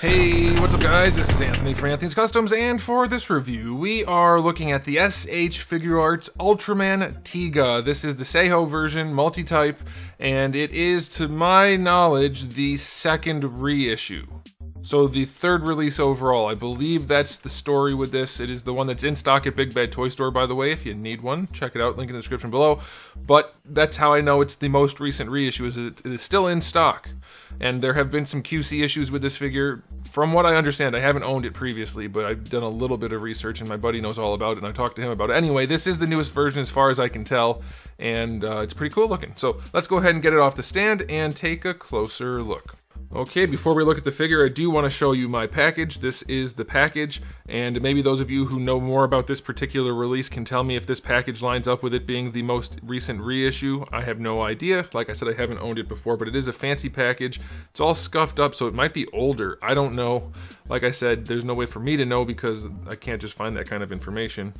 Hey, what's up, guys? This is Anthony from Anthony's Customs, and for this review, we are looking at the SH Figuarts Ultraman Tiga. This is the Seihou version, multi-type, and it is, to my knowledge, the second reissue. So the third release overall, I believe that's the story with this. It is the one that's in stock at Big Bad Toy Store, by the way. If you need one, check it out. Link in the description below. But that's how I know it's the most recent reissue. Is it is still in stock, and there have been some QC issues with this figure. From what I understand, I haven't owned it previously, but I've done a little bit of research, and my buddy knows all about it, and I talked to him about it. Anyway, this is the newest version as far as I can tell, and uh, it's pretty cool looking. So let's go ahead and get it off the stand and take a closer look. Okay, before we look at the figure, I do want to show you my package. This is the package, and maybe those of you who know more about this particular release can tell me if this package lines up with it being the most recent reissue. I have no idea. Like I said, I haven't owned it before, but it is a fancy package. It's all scuffed up, so it might be older. I don't know. Like I said, there's no way for me to know because I can't just find that kind of information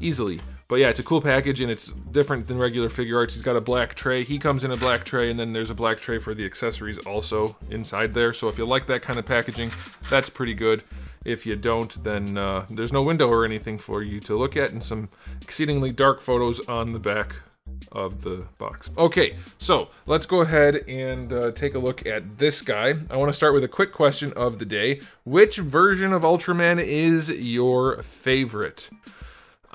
easily. But yeah, it's a cool package and it's different than regular Figuarts. He's got a black tray. He comes in a black tray and then there's a black tray for the accessories also inside there. So if you like that kind of packaging, that's pretty good. If you don't, then uh, there's no window or anything for you to look at and some exceedingly dark photos on the back of the box. Okay, so let's go ahead and uh, take a look at this guy. I want to start with a quick question of the day. Which version of Ultraman is your favorite?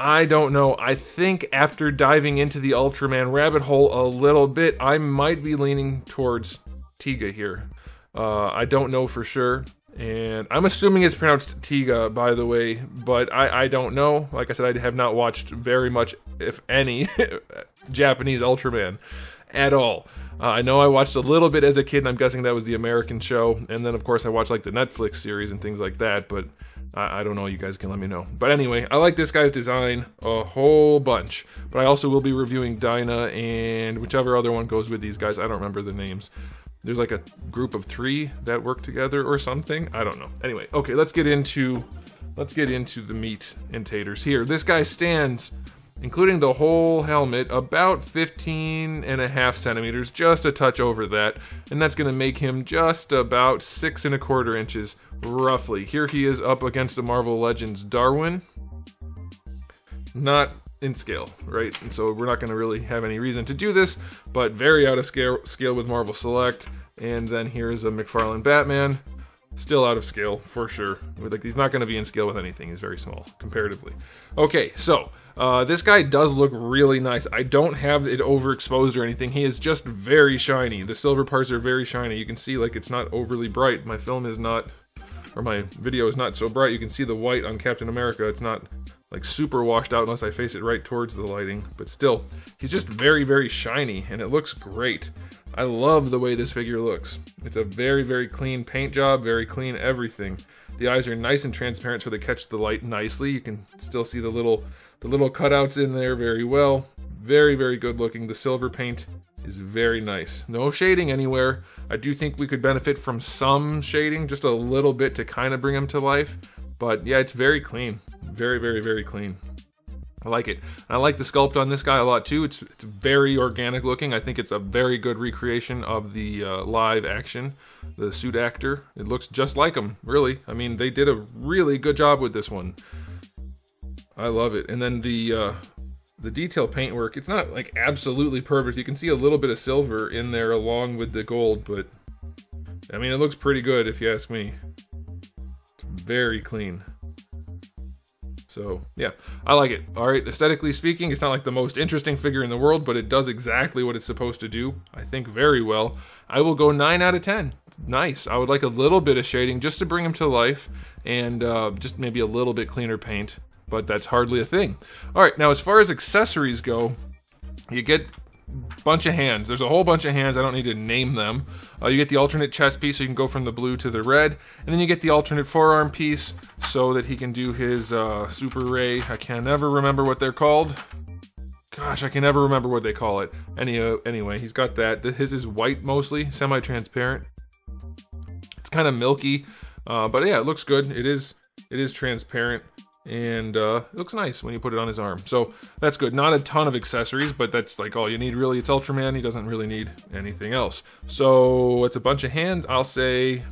I don't know. I think after diving into the Ultraman rabbit hole a little bit, I might be leaning towards Tiga here. Uh, I don't know for sure. And I'm assuming it's pronounced Tiga, by the way, but I, I don't know. Like I said, I have not watched very much, if any, Japanese Ultraman at all. Uh, I know I watched a little bit as a kid, and I'm guessing that was the American show. And then, of course, I watched like the Netflix series and things like that, but I, I, don't know. You guys can let me know. But anyway, I like this guy's design a whole bunch. But I also will be reviewing Dyna and whichever other one goes with these guys. I don't remember the names. There's like a group of three that work together or something. I don't know. Anyway, okay, let's get into let's get into the meat and taters here. This guy stands including the whole helmet, about 15 and a half centimeters, just a touch over that, and that's going to make him just about six and a quarter inches roughly. Here he is up against a Marvel Legends Darwin. Not in scale, right? And so we're not going to really have any reason to do this, but very out of scale, scale with Marvel Select. And then here's a McFarlane Batman, still out of scale for sure. Like he's not going to be in scale with anything. He's very small comparatively. Okay, so uh, this guy does look really nice. I don't have it overexposed or anything. He is just very shiny. The silver parts are very shiny. You can see like it's not overly bright. My film is not or my video is not so bright, you can see the white on Captain America. It's not like super washed out unless I face it right towards the lighting, but still, he's just very, very shiny and it looks great. I love the way this figure looks. It's a very, very clean paint job, very clean everything. The eyes are nice and transparent so they catch the light nicely. You can still see the little the little cutouts in there very well. Very, very good looking. The silver paint is very nice. No shading anywhere. I do think we could benefit from some shading, just a little bit to kind of bring them to life. But yeah, it's very clean. Very, very, very clean. I like it. I like the sculpt on this guy a lot too. It's, it's very organic looking. I think it's a very good recreation of the uh, live action, the suit actor. It looks just like him, really. I mean, they did a really good job with this one. I love it. And then the uh, the detail paintwork, it's not like absolutely perfect. You can see a little bit of silver in there along with the gold, but I mean, it looks pretty good if you ask me. It's very clean. So, yeah, I like it. All right, aesthetically speaking, it's not like the most interesting figure in the world, but it does exactly what it's supposed to do. I think very well. I will go 9 out of 10. It's nice. I would like a little bit of shading just to bring him to life and uh, just maybe a little bit cleaner paint but that's hardly a thing. All right, now as far as accessories go, you get a bunch of hands. There's a whole bunch of hands. I don't need to name them. Uh, you get the alternate chest piece, so you can go from the blue to the red, and then you get the alternate forearm piece, so that he can do his uh, super ray. I can never remember what they're called. Gosh, I can never remember what they call it. Any, uh, anyway, he's got that. His is white mostly, semi-transparent. It's kind of milky, uh, but yeah, it looks good. It is, it is transparent and uh, it looks nice when you put it on his arm. So that's good. Not a ton of accessories, but that's like all you need really. It's Ultraman. He doesn't really need anything else. So it's a bunch of hands. I'll say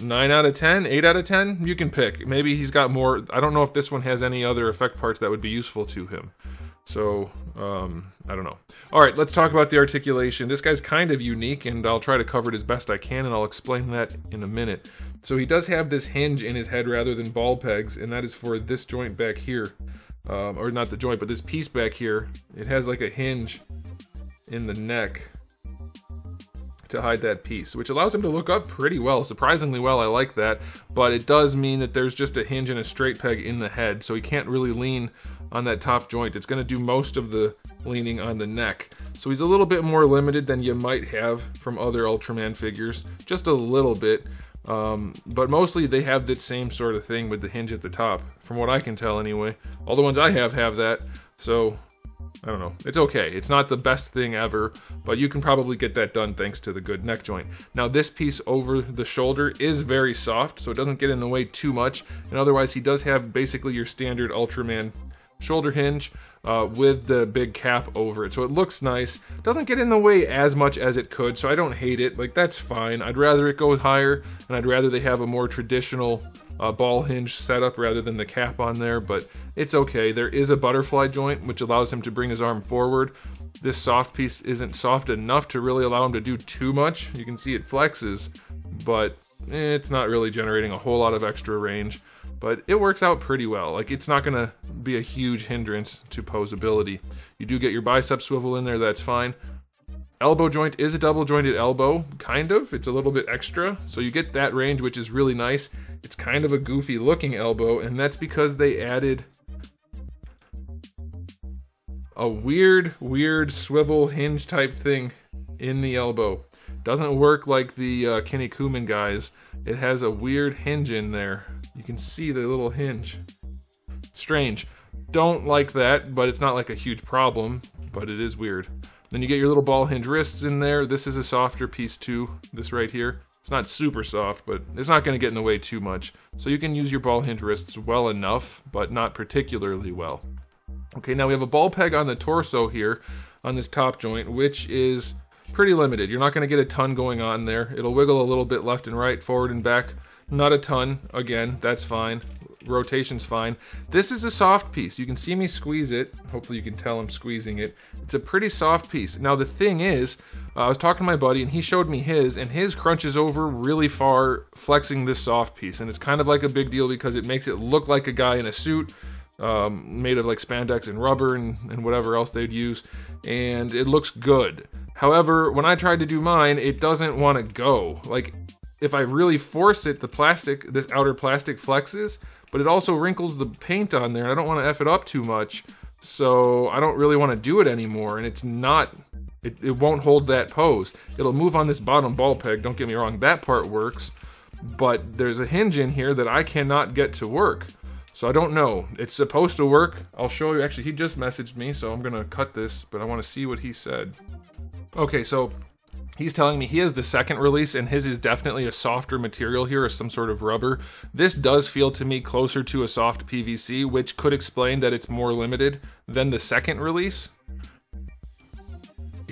9 out of 10, 8 out of 10, you can pick. Maybe he's got more. I don't know if this one has any other effect parts that would be useful to him. So, um, I don't know. All right, let's talk about the articulation. This guy's kind of unique, and I'll try to cover it as best I can, and I'll explain that in a minute. So, he does have this hinge in his head rather than ball pegs, and that is for this joint back here. Um, or not the joint, but this piece back here. It has like a hinge in the neck to hide that piece, which allows him to look up pretty well, surprisingly well. I like that, but it does mean that there's just a hinge and a straight peg in the head, so he can't really lean on that top joint. It's going to do most of the leaning on the neck. So he's a little bit more limited than you might have from other Ultraman figures, just a little bit. Um, but mostly they have that same sort of thing with the hinge at the top, from what I can tell anyway. All the ones I have have that, so I don't know. It's okay. It's not the best thing ever, but you can probably get that done thanks to the good neck joint. Now, this piece over the shoulder is very soft, so it doesn't get in the way too much. And otherwise, he does have basically your standard Ultraman shoulder hinge uh, with the big cap over it. So it looks nice. Doesn't get in the way as much as it could, so I don't hate it. Like, that's fine. I'd rather it go higher, and I'd rather they have a more traditional uh, ball hinge setup rather than the cap on there, but it's okay. There is a butterfly joint, which allows him to bring his arm forward. This soft piece isn't soft enough to really allow him to do too much. You can see it flexes, but it's not really generating a whole lot of extra range but it works out pretty well. Like it's not gonna be a huge hindrance to posability. You do get your bicep swivel in there, that's fine. Elbow joint is a double jointed elbow, kind of. It's a little bit extra, so you get that range, which is really nice. It's kind of a goofy looking elbow, and that's because they added a weird, weird swivel hinge type thing in the elbow. Doesn't work like the uh, Kinnikuman guys. It has a weird hinge in there. You can see the little hinge. Strange. Don't like that, but it's not like a huge problem, but it is weird. Then you get your little ball hinge wrists in there. This is a softer piece too, this right here. It's not super soft, but it's not going to get in the way too much. So you can use your ball hinge wrists well enough, but not particularly well. Okay, now we have a ball peg on the torso here, on this top joint, which is pretty limited. You're not going to get a ton going on there. It'll wiggle a little bit left and right, forward and back, not a ton. Again, that's fine. Rotation's fine. This is a soft piece. You can see me squeeze it. Hopefully you can tell I'm squeezing it. It's a pretty soft piece. Now the thing is, uh, I was talking to my buddy and he showed me his, and his crunches over really far, flexing this soft piece. And it's kind of like a big deal because it makes it look like a guy in a suit. Um, made of like spandex and rubber and, and whatever else they'd use, and it looks good. However, when I tried to do mine, it doesn't want to go. Like, if I really force it, the plastic, this outer plastic flexes, but it also wrinkles the paint on there. I don't want to F it up too much, so I don't really want to do it anymore. And it's not, it, it won't hold that pose. It'll move on this bottom ball peg, don't get me wrong, that part works, but there's a hinge in here that I cannot get to work. So I don't know. It's supposed to work. I'll show you. Actually, he just messaged me, so I'm going to cut this, but I want to see what he said. Okay, so He's telling me he has the second release, and his is definitely a softer material here, or some sort of rubber. This does feel to me closer to a soft PVC, which could explain that it's more limited than the second release.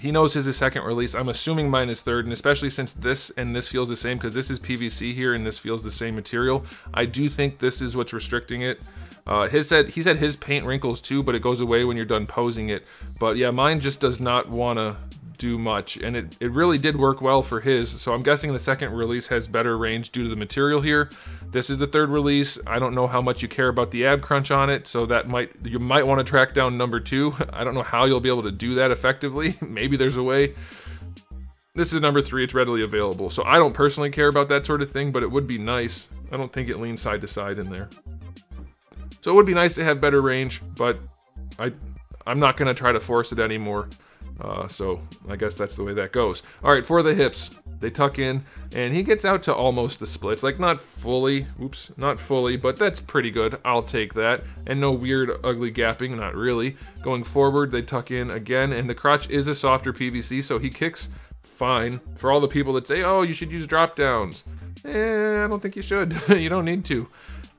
He knows his is second release. I'm assuming mine is third, and especially since this and this feels the same, because this is PVC here and this feels the same material, I do think this is what's restricting it. Uh, his said he said his paint wrinkles too, but it goes away when you're done posing it. But yeah, mine just does not want to do much, and it, it really did work well for his. So I'm guessing the second release has better range due to the material here. This is the third release. I don't know how much you care about the ab crunch on it, so that might you might want to track down number two. I don't know how you'll be able to do that effectively. Maybe there's a way. This is number three. It's readily available. So I don't personally care about that sort of thing, but it would be nice. I don't think it leans side to side in there. So it would be nice to have better range, but I I'm not going to try to force it anymore. Uh, so I guess that's the way that goes. All right, for the hips, they tuck in, and he gets out to almost the splits. Like not fully, oops, not fully, but that's pretty good. I'll take that. And no weird, ugly gapping, not really. Going forward, they tuck in again, and the crotch is a softer PVC, so he kicks fine. For all the people that say, oh, you should use drop downs. Eh, I don't think you should. you don't need to.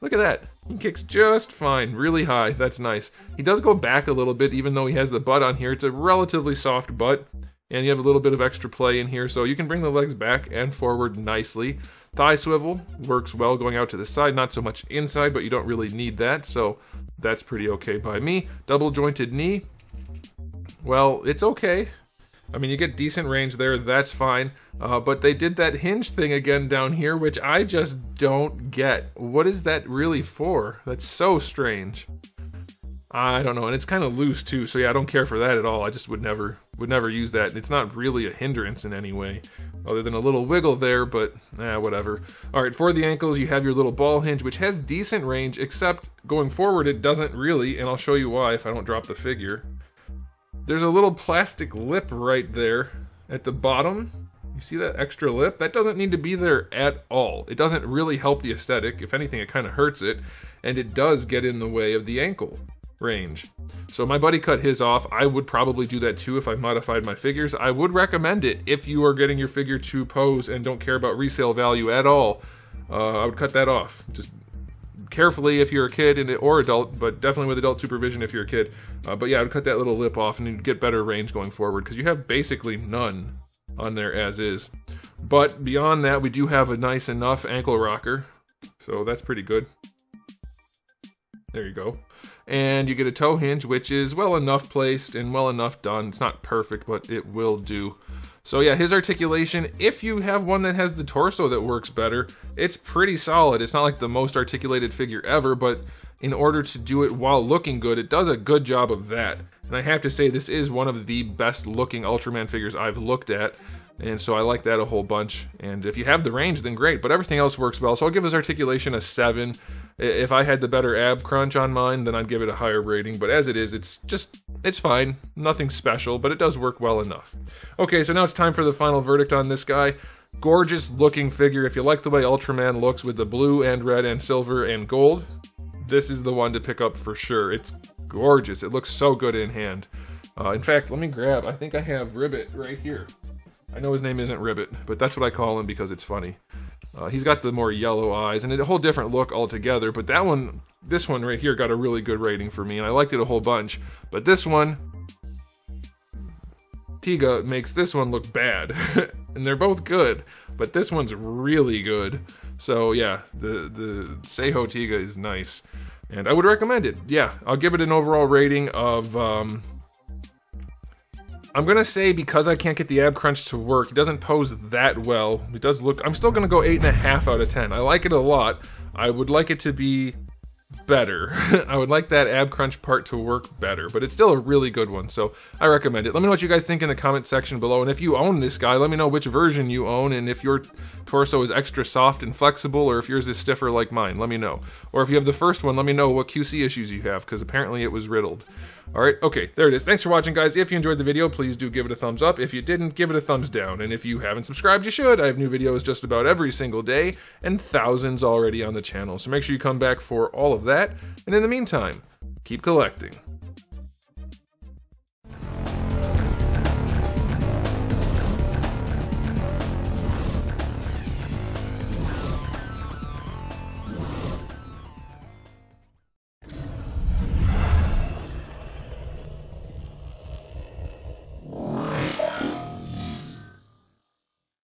Look at that. He kicks just fine, really high. That's nice. He does go back a little bit, even though he has the butt on here. It's a relatively soft butt. and you have a little bit of extra play in here, so you can bring the legs back and forward nicely. Thigh swivel works well going out to the side, not so much inside, but you don't really need that, so that's pretty okay by me. Double jointed knee, well, it's okay. I mean, you get decent range there, that's fine. Uh, but they did that hinge thing again down here, which I just don't get. What is that really for? That's so strange. I don't know, and it's kind of loose too. So yeah, I don't care for that at all. I just would never would never use that. It's not really a hindrance in any way, other than a little wiggle there. But eh, whatever. All right, for the ankles, you have your little ball hinge, which has decent range, except going forward it doesn't really. And I'll show you why if I don't drop the figure. There's a little plastic lip right there at the bottom. You see that extra lip? That doesn't need to be there at all. It doesn't really help the aesthetic. If anything, it kind of hurts it. And it does get in the way of the ankle range. So my buddy cut his off. I would probably do that too if I modified my figures. I would recommend it if you are getting your figure to pose and don't care about resale value at all. Uh, I would cut that off. Just carefully if you're a kid and or adult, but definitely with adult supervision if you're a kid. Uh, but yeah, I would cut that little lip off and you'd get better range going forward because you have basically none on there as is. But beyond that, we do have a nice enough ankle rocker, so that's pretty good. There you go. And you get a toe hinge, which is well enough placed and well enough done. It's not perfect, but it will do. So yeah, his articulation, if you have one that has the torso that works better, it's pretty solid. It's not like the most articulated figure ever, but in order to do it while looking good, it does a good job of that. And I have to say, this is one of the best looking Ultraman figures I've looked at. And so I like that a whole bunch. And if you have the range, then great. But everything else works well. So I'll give his articulation a 7. If I had the better ab crunch on mine, then I'd give it a higher rating. But as it is, it's just, it's fine. Nothing special, but it does work well enough. Okay, so now it's time for the final verdict on this guy. Gorgeous looking figure. If you like the way Ultraman looks with the blue and red and silver and gold, this is the one to pick up for sure. It's gorgeous. It looks so good in hand. Uh, in fact, let me grab, I think I have Ribbit right here. I know his name isn't Ribbit, but that's what I call him because it's funny. Uh, he's got the more yellow eyes and a whole different look altogether, but that one, this one right here got a really good rating for me, and I liked it a whole bunch. But this one, Tiga makes this one look bad, and they're both good, but this one's really good. So yeah, the the Seihou Tiga is nice, and I would recommend it. Yeah, I'll give it an overall rating of um, I'm gonna say because I can't get the ab crunch to work, it doesn't pose that well. It does look. I'm still gonna go eight and a half out of ten. I like it a lot. I would like it to be better. I would like that ab crunch part to work better, but it's still a really good one, so I recommend it. Let me know what you guys think in the comment section below, and if you own this guy, let me know which version you own, and if your torso is extra soft and flexible, or if yours is stiffer like mine, let me know. Or if you have the first one, let me know what QC issues you have, because apparently it was riddled. Alright, okay, there it is. Thanks for watching, guys. If you enjoyed the video, please do give it a thumbs up. If you didn't, give it a thumbs down. And if you haven't subscribed, you should. I have new videos just about every single day, and thousands already on the channel. So make sure you come back for all of that. And in the meantime, keep collecting.